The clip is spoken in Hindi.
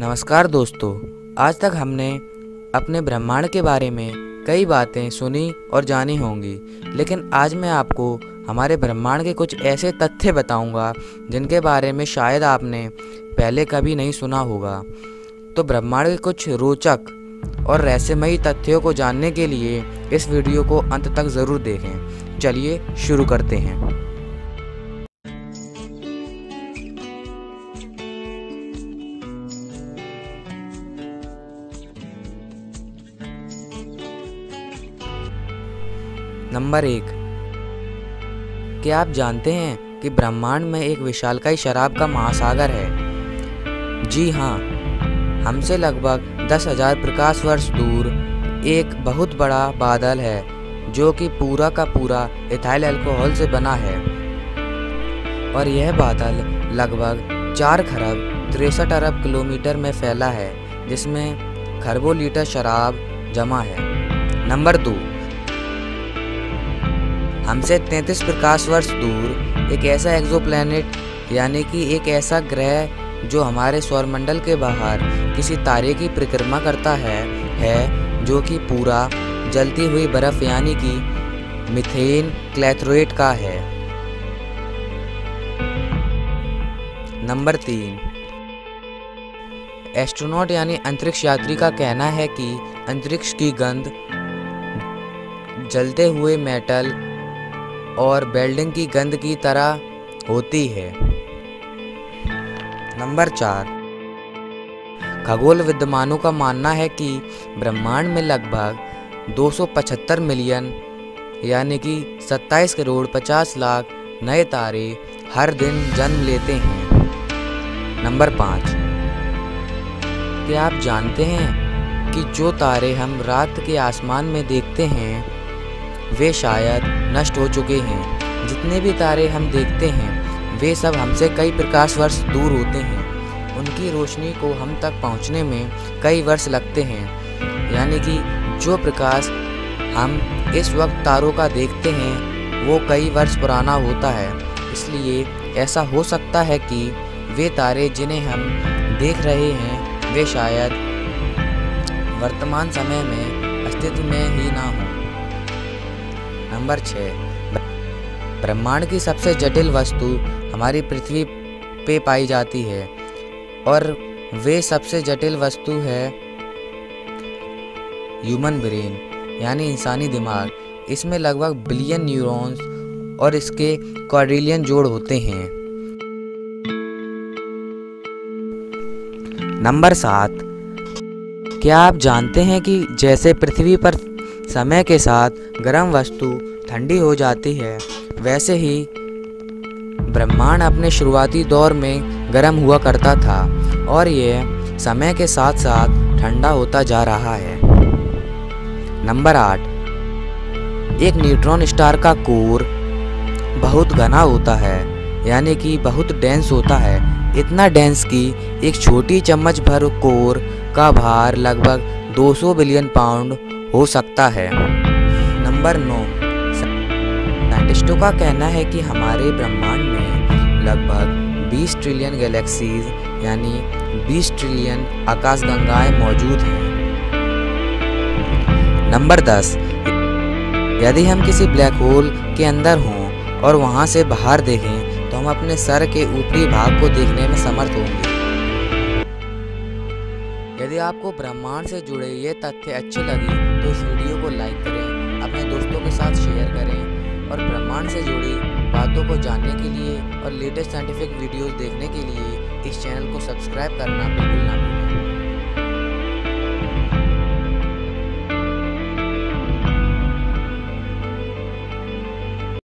नमस्कार दोस्तों, आज तक हमने अपने ब्रह्मांड के बारे में कई बातें सुनी और जानी होंगी, लेकिन आज मैं आपको हमारे ब्रह्मांड के कुछ ऐसे तथ्य बताऊँगा, जिनके बारे में शायद आपने पहले कभी नहीं सुना होगा। तो ब्रह्मांड के कुछ रोचक और रहस्यमयी तथ्यों को जानने के लिए इस वीडियो को अंत तक ज़रूर देखें। चलिए शुरू करते हैं। नंबर एक। क्या आप जानते हैं कि ब्रह्मांड में एक विशालकाय शराब का महासागर है? जी हाँ हमसे लगभग दस हज़ार प्रकाश वर्ष दूर एक बहुत बड़ा बादल है, जो कि पूरा का पूरा इथाइल अल्कोहल से बना है। और यह बादल लगभग चार खरब तिरसठ अरब किलोमीटर में फैला है, जिसमें खरबों लीटर शराब जमा है। नंबर दो। हमसे 33 प्रकाश वर्ष दूर, एक ऐसा एक्सोप्लैनेट यानी कि एक ऐसा ग्रह जो हमारे सौरमंडल के बाहर किसी तारे की परिक्रमा करता है है, जो कि पूरा, जलती हुई बर्फ़, यानी कि मिथेन क्लैथरोइट का है। नंबर तीन। एस्ट्रोनॉट, यानी अंतरिक्ष यात्री का कहना है कि अंतरिक्ष की गंध जलते हुए मेटल और वेल्डिंग की गंध की तरह होती है। नंबर चार। खगोल विद्वानों का मानना है कि ब्रह्मांड में लगभग 275 मिलियन, यानी कि 27 करोड़ 50 लाख नए तारे हर दिन जन्म लेते हैं। नंबर पाँच। क्या आप जानते हैं कि जो तारे हम रात के आसमान में देखते हैं वे शायद नष्ट हो चुके हैं। जितने भी तारे हम देखते हैं, वे सब हमसे कई प्रकाश वर्ष दूर होते हैं। उनकी रोशनी को हम तक पहुँचने में कई वर्ष लगते हैं। यानी कि जो प्रकाश हम इस वक्त तारों का देखते हैं, वो कई वर्ष पुराना होता है। इसलिए ऐसा हो सकता है कि वे तारे जिन्हें हम देख रहे हैं, वे शायद वर्तमान समय में अस्तित्व में ही ना हों। नंबर छः। ब्रह्मांड की सबसे जटिल वस्तु हमारी पृथ्वी पे पाई जाती है और वे सबसे जटिल वस्तु है ह्यूमन ब्रेन यानी इंसानी दिमाग। इसमें लगभग बिलियन न्यूरॉन्स और इसके क्वाड्रिलियन जोड़ होते हैं। नंबर सात। क्या आप जानते हैं कि जैसे पृथ्वी पर समय के साथ गर्म वस्तु ठंडी हो जाती है। वैसे ही ब्रह्मांड अपने शुरुआती दौर में गर्म हुआ करता था और यह समय के साथ साथ ठंडा होता जा रहा है। नंबर आठ। एक न्यूट्रॉन स्टार का कोर बहुत घना होता है, यानी कि बहुत डेंस होता है। इतना डेंस कि एक छोटी चम्मच भर कोर का भार लगभग 200 बिलियन पाउंड हो सकता है। नंबर नौ। साइंटिस्टों का कहना है कि हमारे ब्रह्मांड में लगभग 20 ट्रिलियन गैलेक्सीज, यानी 20 ट्रिलियन आकाशगंगाएँ मौजूद हैं। नंबर 10 यदि हम किसी ब्लैक होल के अंदर हों और वहाँ से बाहर देखें तो हम अपने सर के ऊपरी भाग को देखने में समर्थ होंगे। यदि आपको ब्रह्मांड से जुड़े ये तथ्य अच्छे लगे तो इस वीडियो को लाइक करें, अपने दोस्तों के साथ शेयर करें, और ब्रह्मांड से जुड़ी बातों को जानने के लिए और लेटेस्ट साइंटिफिक वीडियोस देखने के लिए इस चैनल को सब्सक्राइब करना बिल्कुल ना भूलें।